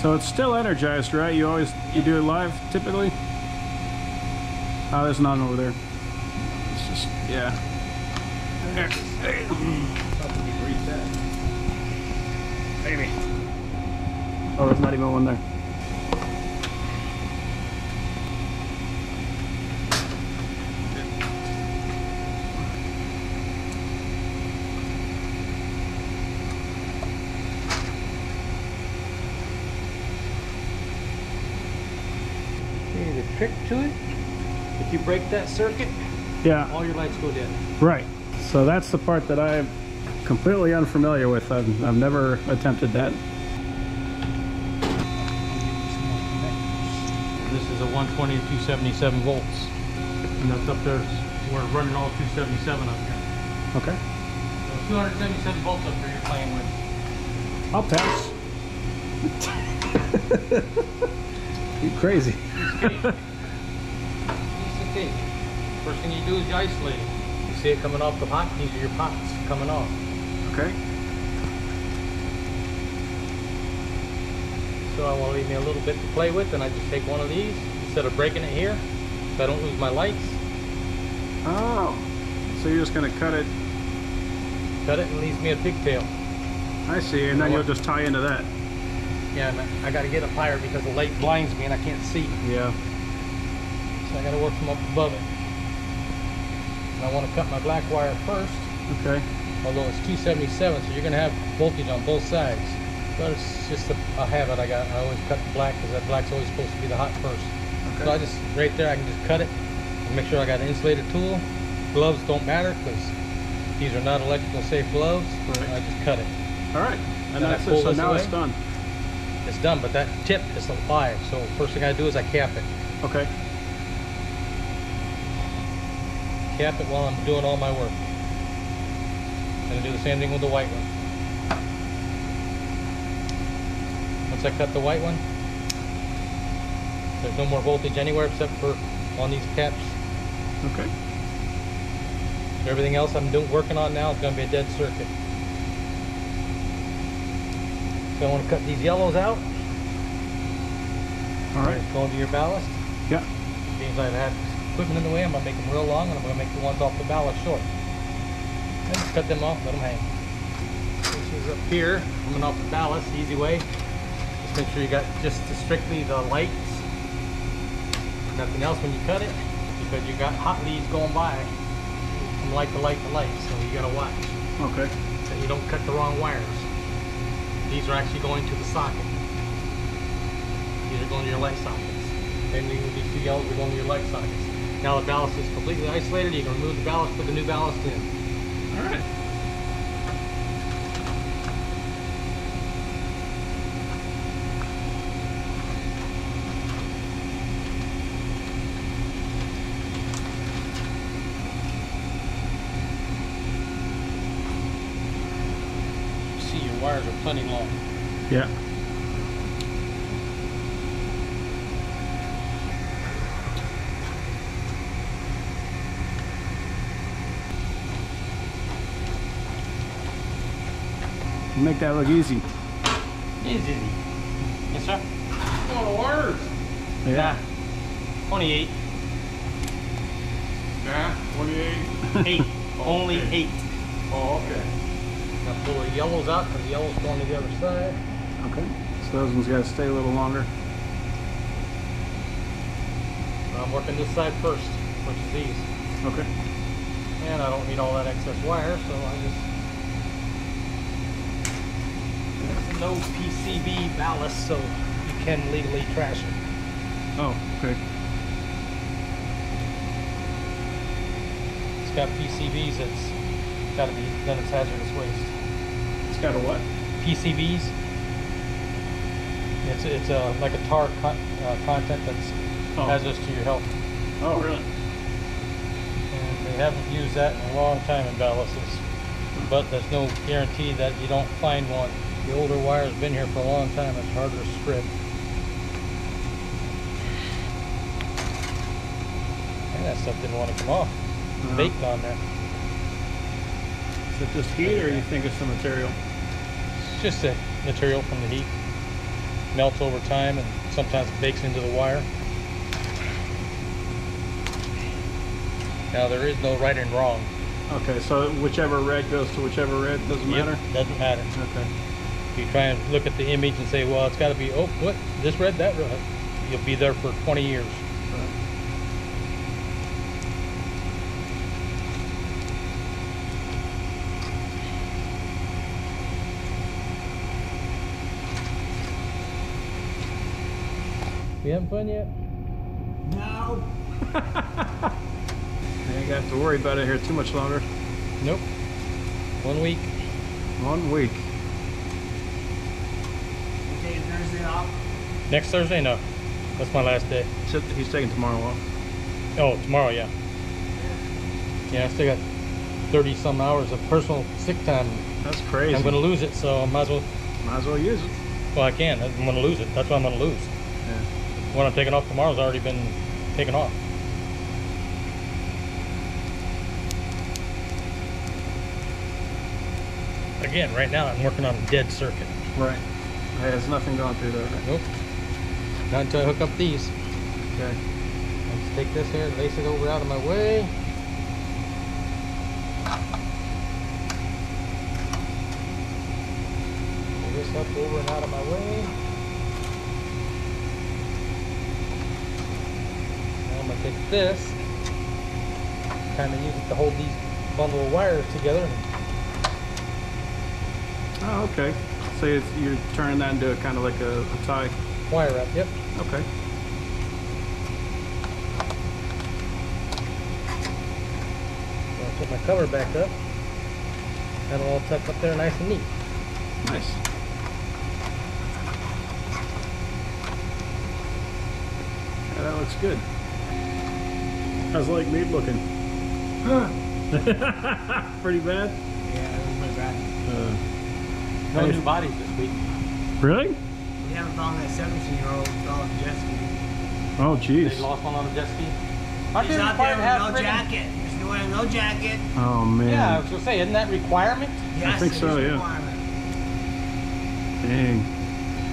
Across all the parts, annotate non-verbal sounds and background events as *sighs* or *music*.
So it's still energized, right? You always you do it live typically. Oh, there's none over there. It's just yeah. There. Maybe. Oh, there's not even one there. Trick to it, if you break that circuit, Yeah. all your lights go dead. Right. So that's the part that I'm completely unfamiliar with. I've, I've never attempted that. This is a 120 to 277 volts. And that's up there, we're running all 277 up here. Okay. So 277 volts up here you're playing with. I'll pass. *laughs* *laughs* you crazy. Cake. First thing you do is you isolate it. You see it coming off the pot, these are your pots coming off. Okay. So I want to leave me a little bit to play with and I just take one of these instead of breaking it here so I don't lose my lights. Oh. So you're just gonna cut it. Cut it and leaves me a pigtail. I see, and then you'll just tie into that. Yeah, and I got to get up higher because the light blinds me and I can't see. Yeah. I got to work from up above it. And I want to cut my black wire first, Okay. although it's 277, so you're going to have voltage on both sides. But it's just a, a habit I got. I always cut the black because that black's always supposed to be the hot first. Okay. So I just, right there, I can just cut it and make sure I got an insulated tool. Gloves don't matter because these are not electrical safe gloves. Right. I just cut it. All right. And I that's pull it. So now it's done. It's done, but that tip is alive. So first thing I do is I cap it. Okay. Cap it while I'm doing all my work. Gonna do the same thing with the white one. Once I cut the white one, there's no more voltage anywhere except for on these caps. Okay. Everything else I'm doing working on now is gonna be a dead circuit. So I want to cut these yellows out. All right. Going to your ballast. Yeah. Means I've had equipment in the way, I'm gonna make them real long and I'm gonna make the ones off the ballast short. And just cut them off, let them hang. This is up here, coming off the ballast, easy way. Just make sure you got just strictly the lights. Nothing else when you cut it, because you got hot leads going by from light to light to light, so you gotta watch Okay. that you don't cut the wrong wires. These are actually going to the socket. These are going to your light sockets. And these these two yellows are going to your light sockets. Now the ballast is completely isolated. You can remove the ballast, put the new ballast in. All right. See, your wires are plenty long. Yeah. You Make that look easy. Easy. Yes, sir. Oh, wires. Yeah. 28. Yeah, 28. Eight. *laughs* Only eight. Oh, okay. Now pull the yellows out because the yellows going to the other side. Okay. So those ones got to stay a little longer. I'm working this side first, which is these. Okay. And I don't need all that excess wire, so I just There's no PCB ballast, so you can legally trash it. Oh, okay. It's got PCBs It's got to be then it's hazardous waste. It's got a what? PCBs. It's it's a like a tar con- uh, content that's Oh. hazardous to your health. Oh, really? And they haven't used that in a long time in ballasts. But there's no guarantee that you don't find one. The older wire's been here for a long time, it's harder to strip. And that stuff didn't want to come off. Uh-huh. baked on there. Is it just heat or you think it's the material? It's just the material from the heat. melts over time and sometimes it bakes into the wire. Now there is no right and wrong. Okay, so whichever red goes to whichever red doesn't Yep, matter. Doesn't matter. Okay. If you try and look at the image and say, well, it's got to be, oh, what, this red, that red, you'll be there for 20 years. You having fun yet? No. *laughs* You ain't got to worry about it here too much longer. Nope. One week. One week. You taking Thursday off? Next Thursday? No. That's my last day. Except he's taking tomorrow off. Oh, tomorrow, yeah. Yeah, I still got 30 some hours of personal sick time. That's crazy. I'm going to lose it, so I might as well. Might as well use it. Well, I can. I'm going to lose it. That's what I'm going to lose. Yeah. What I'm taking off tomorrow's already been taken off. Again, right now I'm working on a dead circuit. Right. There's nothing going through there. Right? Nope. Not until I hook up these. Okay. Let's take this here, and lace it over out of my way. Pull this up over and out of my way. Now I'm gonna take this, kind of use it to hold these bundle of wires together. Oh, okay. So you're turning that into a kind of like a, a tie. Wire wrap, yep. Okay. I'll put my cover back up. That'll all tuck up there nice and neat. Nice. Yeah, that looks good. How's Lake Mead looking? Huh. *laughs* *laughs* Pretty bad? Yeah, it was pretty bad. Uh, No Hey. new bodies this week. really? We haven't found that 17 year old fell off the jet ski. Oh, They jeez. lost one on a jet ski. Aren't He's they out there with no friggin- jacket. He's wearing no jacket. Oh, man. Yeah, I was gonna say, isn't that requirement? Yes, think it so, is yeah. requirement. Dang.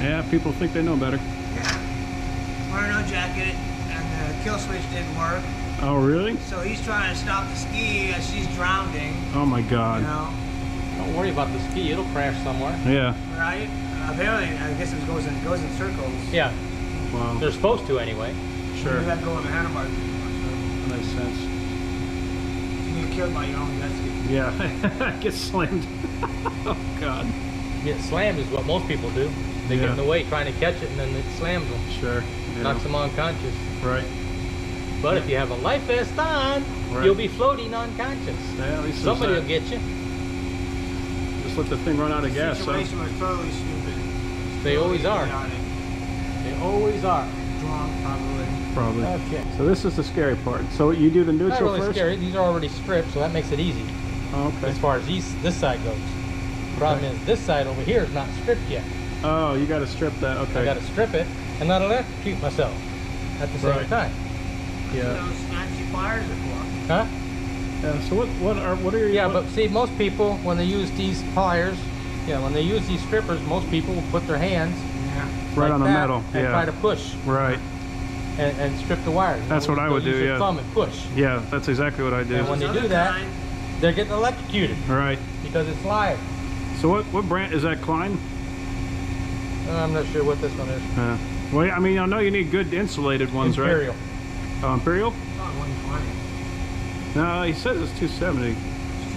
Yeah, people think they know better. Yeah. Wearing no jacket, and the kill switch didn't work. Oh, really? So he's trying to stop the ski as she's drowning. Oh, my God. You God. know, Don't worry about the ski, it'll crash somewhere. Yeah. right? Apparently, I guess it goes in goes in circles. Yeah, Wow. they're supposed to anyway. Sure. You have to go on the handlebars. So Makes sense. you get killed by your own jet ski. Yeah. *laughs* Get slammed. *laughs* oh, God. Get slammed is what most people do. They get in the way trying to catch it and then it slams them, Sure. Yeah. knocks them unconscious. Right. But if you have a life vest on, Right. you'll be floating unconscious. Yeah, at least Somebody will get you. Just let the thing run out of gas, huh? situation was totally stupid. They always are. Idiotic. They always are. Drunk, probably. Probably. Okay. So this is the scary part. So you do the neutral Not really first? scary. These are already stripped, so that makes it easy Oh, okay. as far as these this side goes. Problem Okay. is, this side over here is not stripped yet. Oh, you got to strip that. Okay. I got to strip it and not electrocute myself at the same Right. time. Yeah. Those fancy pliers are for. Huh? Yeah. So what? What are? What are your? Yeah, what- but see, most people when they use these pliers, yeah, when they use these strippers, most people will put their hands Yeah. right like on the metal. and Yeah. try to push Right. and, and strip the wires. That's what I would do, their yeah. Thumb and push. Yeah. That's exactly what I do. And when they do that- kind, They're getting electrocuted Right. because it's live. So what? What brand is that? Klein? Uh, I'm not sure what this one is. Uh, well, I mean, I know you need good insulated ones, Imperial. right? Oh, Imperial? it's on 120. No, he says it's 270.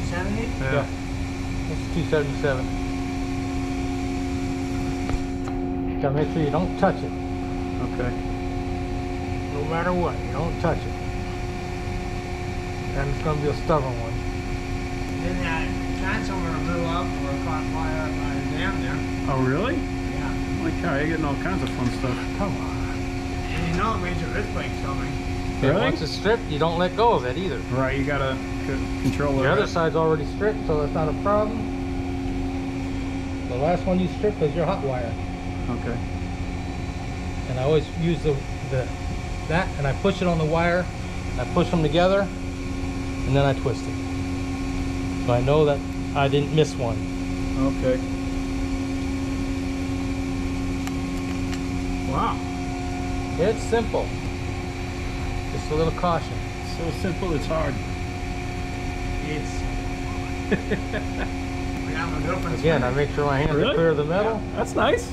270? Yeah. Yeah. It's 277. Gotta make sure you don't touch it. Okay. No matter what, you don't touch it. And it's gonna be a stubborn one. Then that transformer blew up or caught fire by the dam there. Oh, really? Yeah. My cow, you're getting all kinds of fun stuff. Come on. And you know a major earthquake's coming. And Really? once it's stripped, you don't let go of it either. Right. You gotta control it. The other side's already stripped, so that's not a problem. The last one you strip is your hot wire. Okay. And I always use the, the that and I push it on the wire, I push them together, and then I twist it. So I know that I didn't miss one. Okay. Wow. It's simple. Just a little caution. So simple, it's hard. It's. *laughs* we have a girlfriend. Again, I make sure my hands Really? are clear of the metal. That's nice.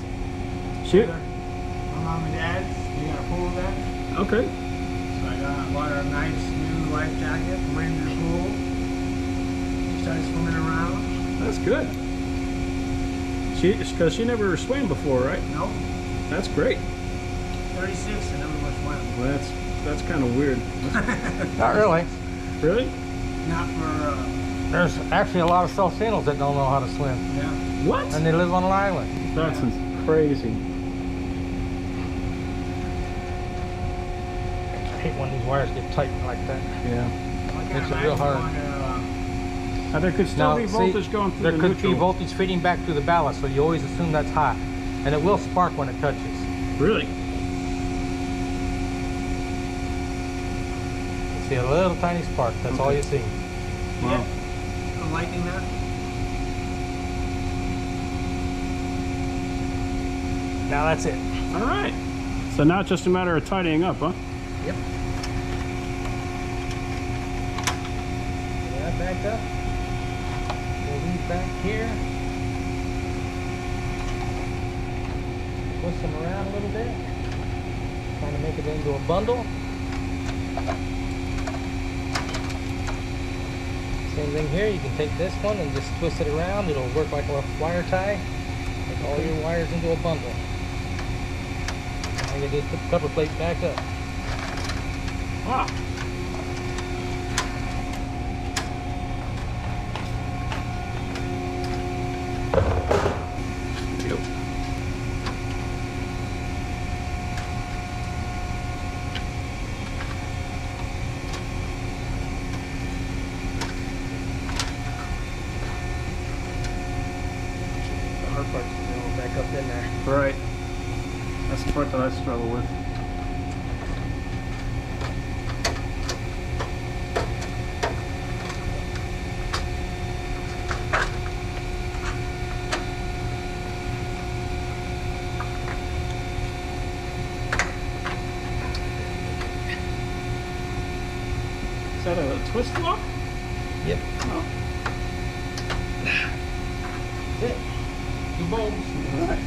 Shoot. My mom and dad's, they got a pool deck. Okay. So I got bought her a nice new life jacket, went into the pool. She started swimming around. That's good. She, because she never swam before, right? Nope. That's great. 36 and never much swim. Well, that's that's kind of weird. *laughs* Not really. Really? Not for, uh, There's actually a lot of self sandals that don't know how to swim, yeah. What? and they live on an island. That's crazy. I hate when these wires get tight like that. Yeah. I can't Makes it imagine real hard. going to, uh, there could still Now, be see, voltage going through there the could neutral. be voltage feeding back through the ballast, so you always assume that's hot, and it will spark when it touches. Really? See a little tiny spark. That's all you see. Wow. I'm liking that. Now that's it. All right. So now it's just a matter of tidying up, huh? Yep. That back up. Pull these back here. Twist them around a little bit. Trying to make it into a bundle. Same thing here. You can take this one and just twist it around. It'll work like a wire tie. Make all your wires into a bundle. Now you just put the cover plate back up. Wow. Up in there. Right. That's the part that I struggle with. Is that a twist lock? Yep. Oh, *sighs* That's it. Two bolts. Right.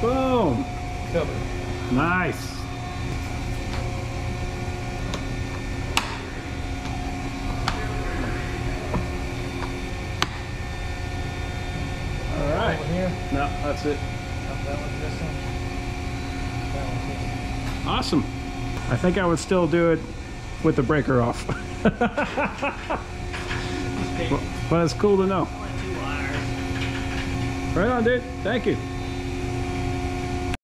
Boom. Nice. All right. No, that's it. Up that one's missing. That one's missing. Awesome. I think I would still do it with the breaker off. *laughs* but it's cool to know. Right on, dude. Thank you.